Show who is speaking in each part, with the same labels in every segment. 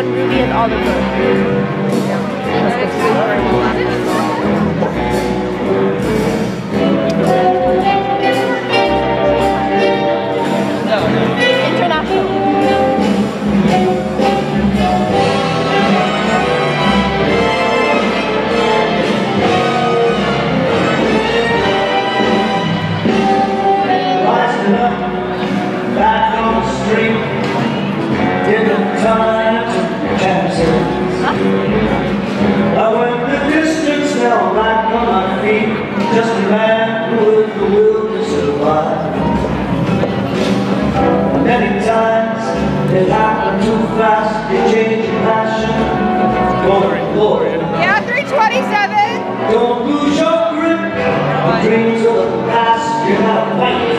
Speaker 1: on Ruby and Oliver. International.
Speaker 2: Back on the street, Many times it happened too fast, you change your passion, going forward.
Speaker 3: Yeah, 327.
Speaker 2: Don't lose your grip. The dreams of the past, you gotta fight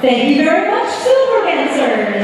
Speaker 4: Thank you very much, silver dancers.